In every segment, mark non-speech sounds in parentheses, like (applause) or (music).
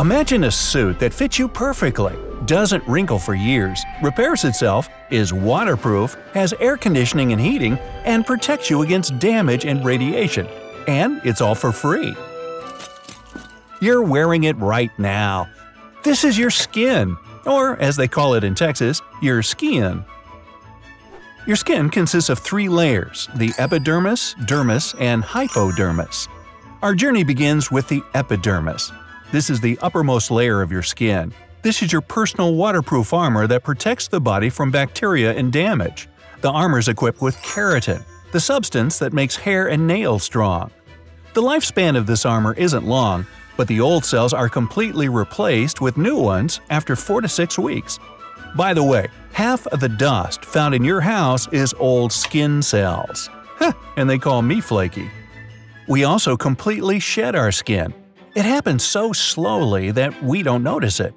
Imagine a suit that fits you perfectly, doesn't wrinkle for years, repairs itself, is waterproof, has air conditioning and heating, and protects you against damage and radiation. And it's all for free. You're wearing it right now. This is your skin, or as they call it in Texas, your skin. Your skin consists of three layers the epidermis, dermis, and hypodermis. Our journey begins with the epidermis. This is the uppermost layer of your skin. This is your personal waterproof armor that protects the body from bacteria and damage. The armor is equipped with keratin, the substance that makes hair and nails strong. The lifespan of this armor isn't long, but the old cells are completely replaced with new ones after 4 to 6 weeks. By the way, half of the dust found in your house is old skin cells. Huh, and they call me flaky. We also completely shed our skin. It happens so slowly that we don't notice it.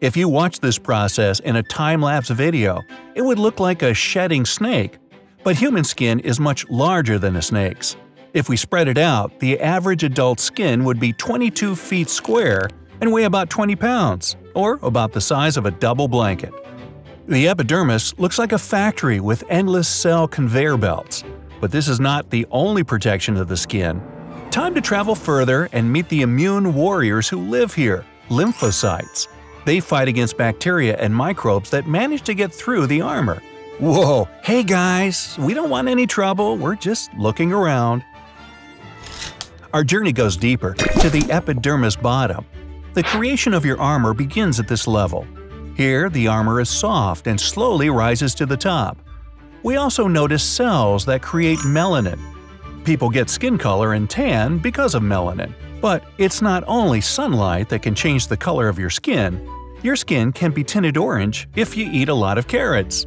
If you watch this process in a time-lapse video, it would look like a shedding snake, but human skin is much larger than a snake's. If we spread it out, the average adult skin would be 22 feet square and weigh about 20 pounds, or about the size of a double blanket. The epidermis looks like a factory with endless cell conveyor belts. But this is not the only protection of the skin. Time to travel further and meet the immune warriors who live here – lymphocytes. They fight against bacteria and microbes that manage to get through the armor. Whoa, hey guys, we don't want any trouble, we're just looking around. Our journey goes deeper, to the epidermis bottom. The creation of your armor begins at this level. Here, the armor is soft and slowly rises to the top. We also notice cells that create melanin. People get skin color and tan because of melanin. But it's not only sunlight that can change the color of your skin. Your skin can be tinted orange if you eat a lot of carrots.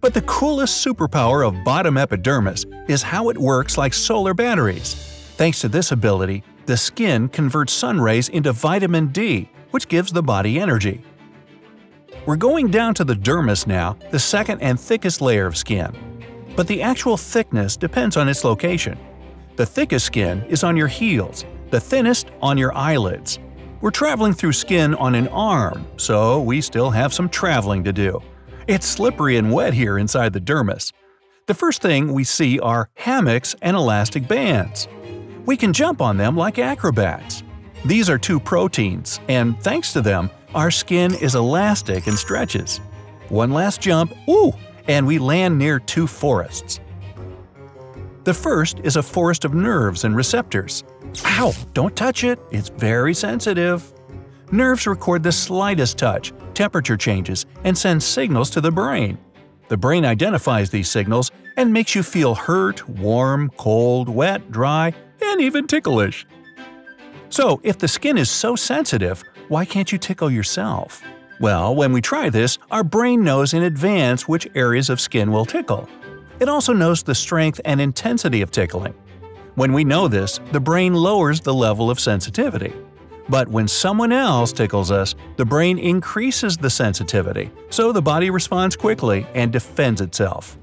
But the coolest superpower of bottom epidermis is how it works like solar batteries. Thanks to this ability, the skin converts sun rays into vitamin D, which gives the body energy. We're going down to the dermis now, the second and thickest layer of skin. But the actual thickness depends on its location. The thickest skin is on your heels, the thinnest on your eyelids. We're traveling through skin on an arm, so we still have some traveling to do. It's slippery and wet here inside the dermis. The first thing we see are hammocks and elastic bands. We can jump on them like acrobats. These are two proteins, and thanks to them, our skin is elastic and stretches. One last jump, ooh, and we land near two forests. The first is a forest of nerves and receptors. Ow! Don't touch it, it's very sensitive. Nerves record the slightest touch, temperature changes, and send signals to the brain. The brain identifies these signals and makes you feel hurt, warm, cold, wet, dry, and even ticklish. So, if the skin is so sensitive, why can't you tickle yourself? Well, when we try this, our brain knows in advance which areas of skin will tickle. It also knows the strength and intensity of tickling. When we know this, the brain lowers the level of sensitivity. But when someone else tickles us, the brain increases the sensitivity, so the body responds quickly and defends itself.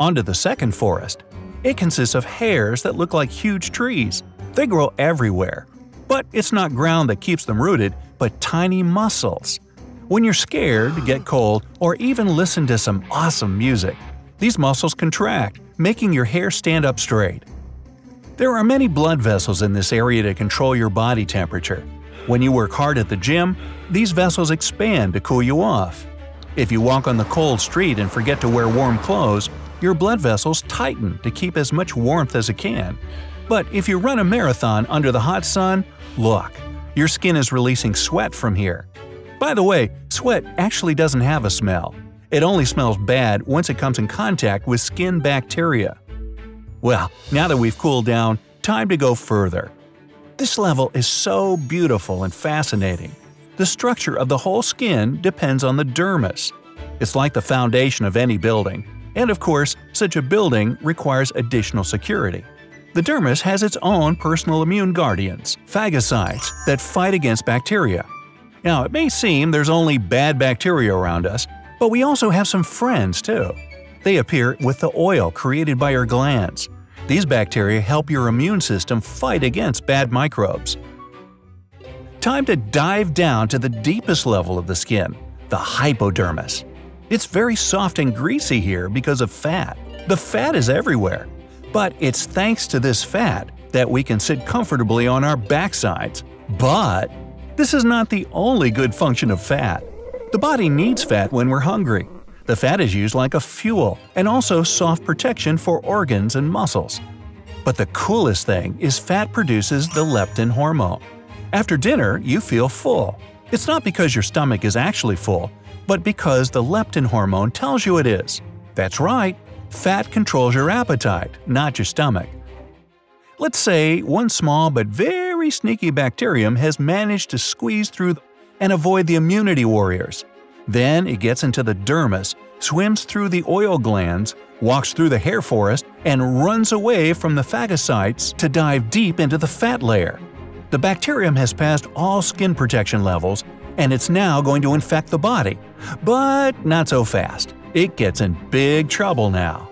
On to the second forest. It consists of hairs that look like huge trees. They grow everywhere. But it's not ground that keeps them rooted, but tiny muscles. When you're scared, get (gasps) cold, or even listen to some awesome music, these muscles contract, making your hair stand up straight. There are many blood vessels in this area to control your body temperature. When you work hard at the gym, these vessels expand to cool you off. If you walk on the cold street and forget to wear warm clothes, your blood vessels tighten to keep as much warmth as it can. But if you run a marathon under the hot sun, look, your skin is releasing sweat from here. By the way, sweat actually doesn't have a smell. It only smells bad once it comes in contact with skin bacteria. Well, now that we've cooled down, time to go further. This level is so beautiful and fascinating. The structure of the whole skin depends on the dermis. It's like the foundation of any building, and of course, such a building requires additional security. The dermis has its own personal immune guardians, phagocytes, that fight against bacteria. Now, it may seem there's only bad bacteria around us, but we also have some friends too. They appear with the oil created by our glands. These bacteria help your immune system fight against bad microbes. Time to dive down to the deepest level of the skin, the hypodermis. It's very soft and greasy here because of fat. The fat is everywhere. But it's thanks to this fat that we can sit comfortably on our backsides. But this is not the only good function of fat. The body needs fat when we're hungry. The fat is used like a fuel and also soft protection for organs and muscles. But the coolest thing is fat produces the leptin hormone. After dinner, you feel full. It's not because your stomach is actually full, but because the leptin hormone tells you it is. That's right, fat controls your appetite, not your stomach. Let's say one small but very sneaky bacterium has managed to squeeze through and avoid the immunity warriors. Then it gets into the dermis, swims through the oil glands, walks through the hair forest, and runs away from the phagocytes to dive deep into the fat layer. The bacterium has passed all skin protection levels, and it's now going to infect the body. But not so fast. It gets in big trouble now.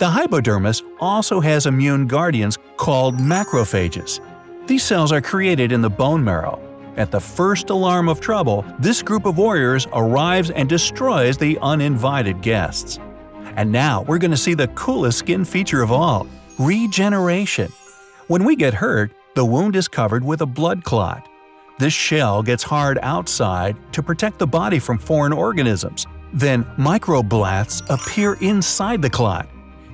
The hypodermis also has immune guardians called macrophages. These cells are created in the bone marrow. At the first alarm of trouble, this group of warriors arrives and destroys the uninvited guests. And now we're going to see the coolest skin feature of all – regeneration. When we get hurt, the wound is covered with a blood clot. This shell gets hard outside to protect the body from foreign organisms. Then fibroblasts appear inside the clot.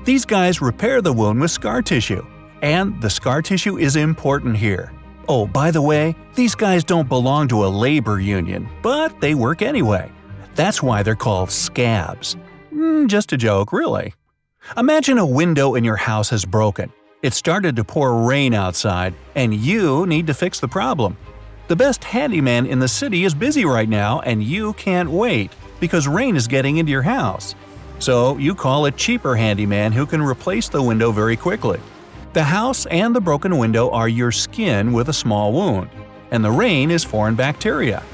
These guys repair the wound with scar tissue. And the scar tissue is important here. Oh, by the way, these guys don't belong to a labor union, but they work anyway. That's why they're called scabs. Mm, just a joke, really. Imagine a window in your house has broken. It started to pour rain outside, and you need to fix the problem. The best handyman in the city is busy right now, and you can't wait because rain is getting into your house. So you call a cheaper handyman who can replace the window very quickly. The house and the broken window are your skin with a small wound, and the rain is foreign bacteria.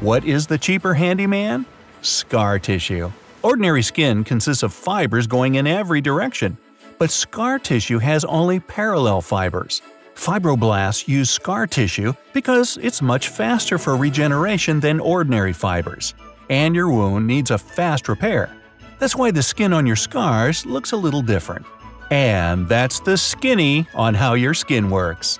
What is the cheaper handyman? Scar tissue. Ordinary skin consists of fibers going in every direction, but scar tissue has only parallel fibers. Fibroblasts use scar tissue because it's much faster for regeneration than ordinary fibers, and your wound needs a fast repair. That's why the skin on your scars looks a little different. And that's the skinny on how your skin works.